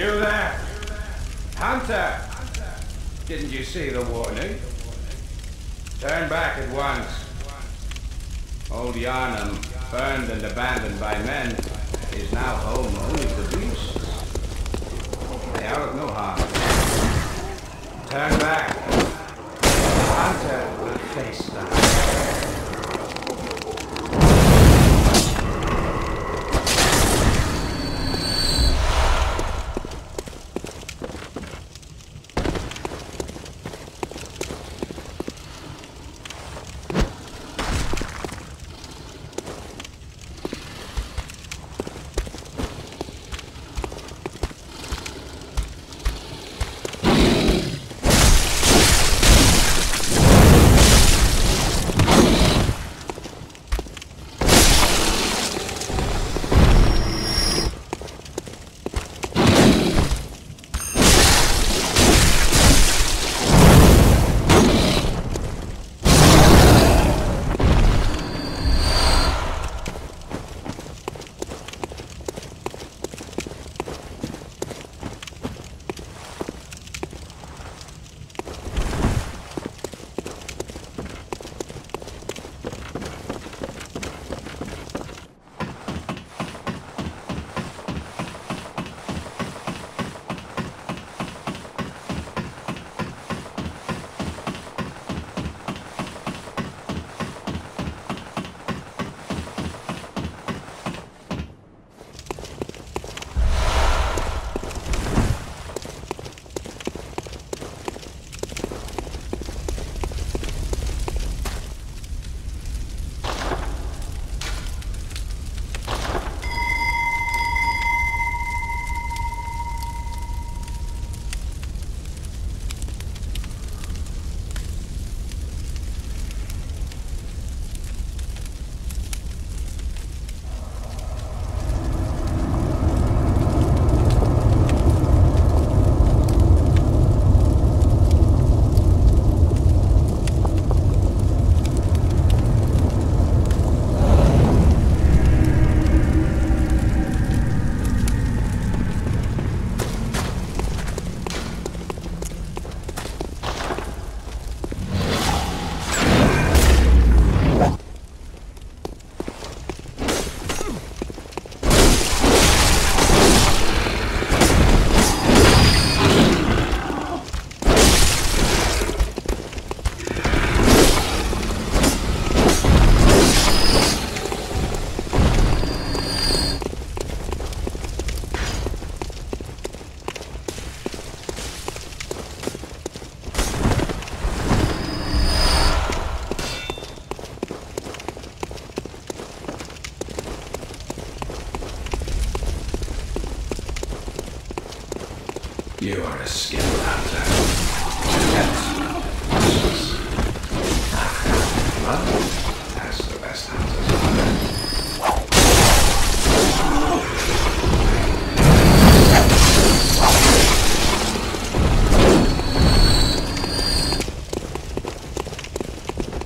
You there? Hunter! Didn't you see the warning? Turn back at once. Old Yharnam, burned and abandoned by men, is now home only to beasts. They are of no harm. Turn back. Hunter will face them.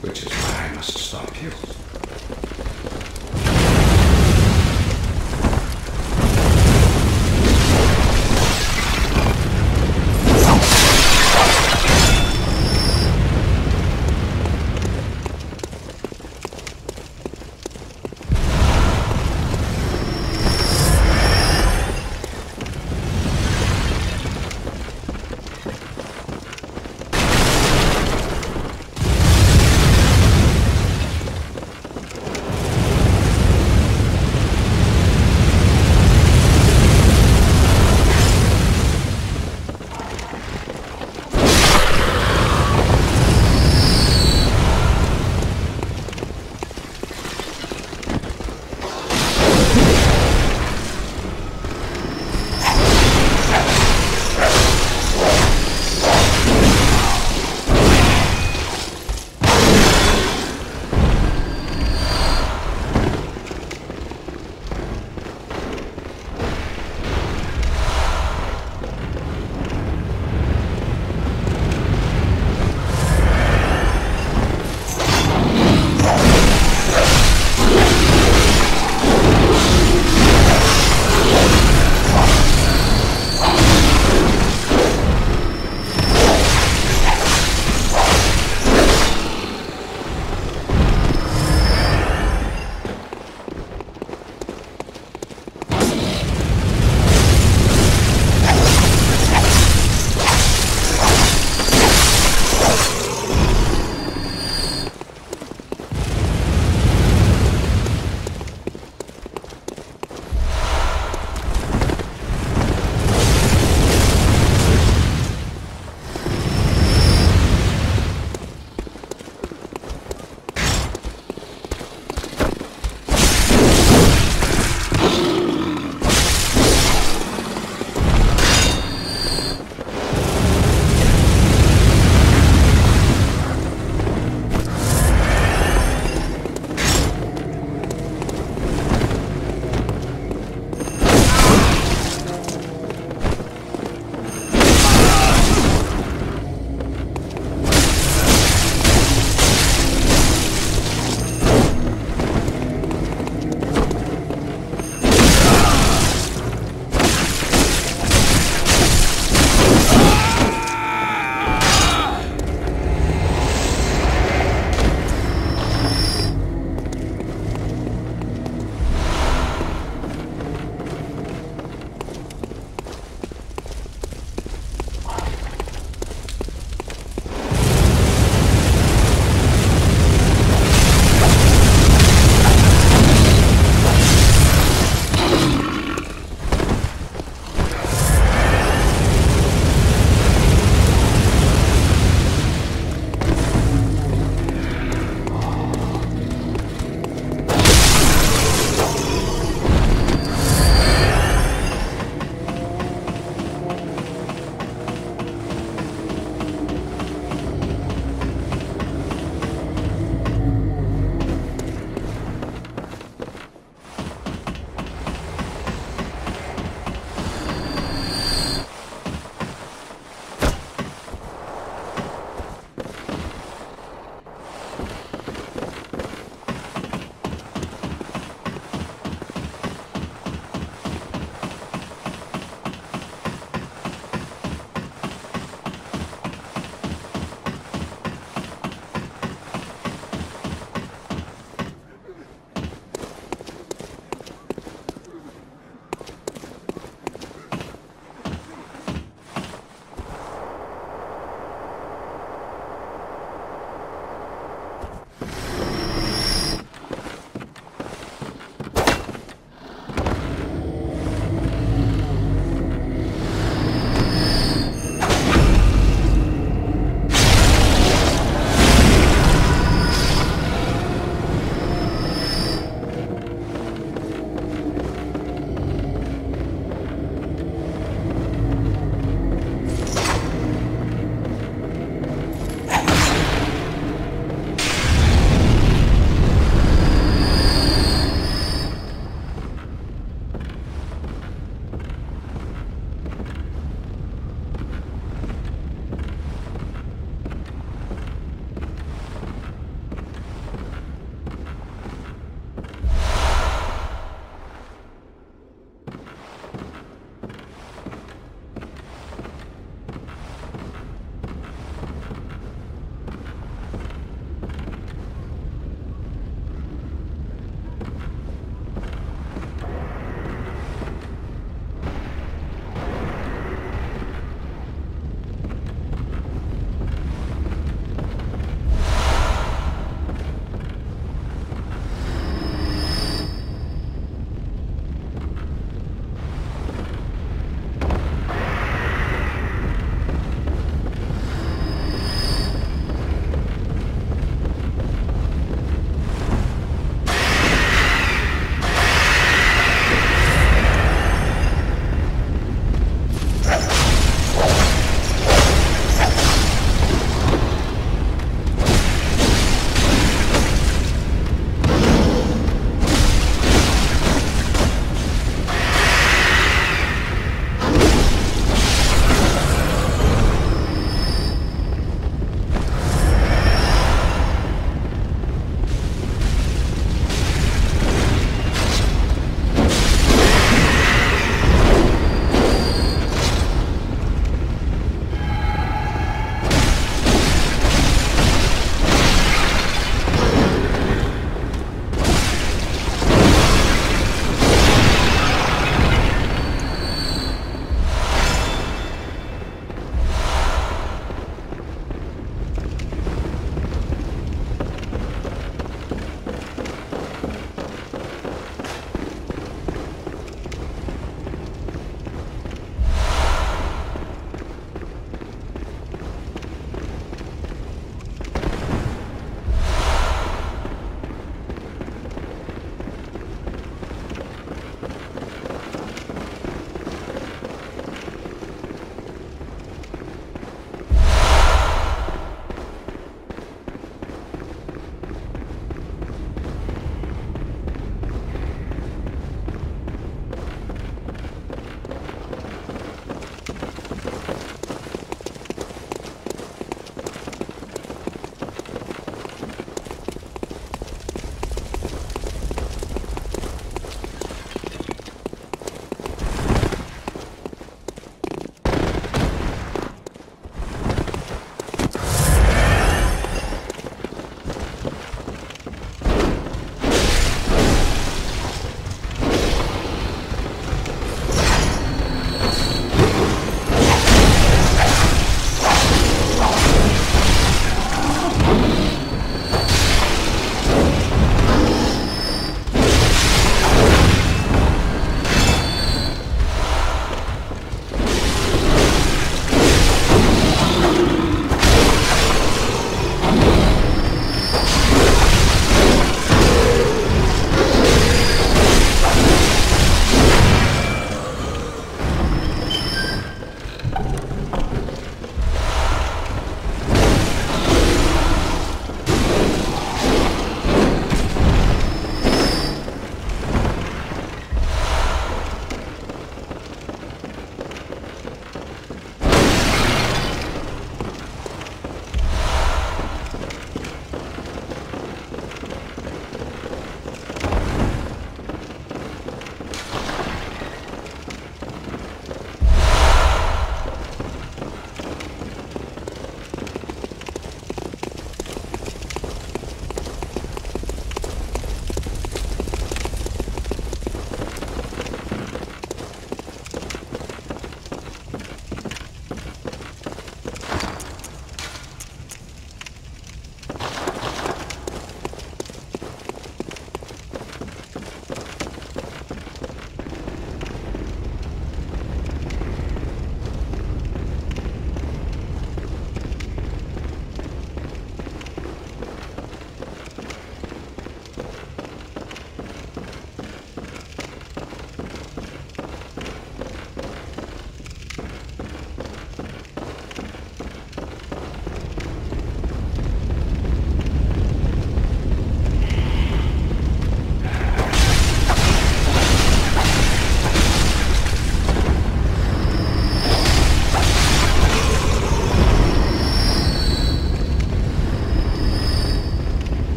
Which is why I must stop you.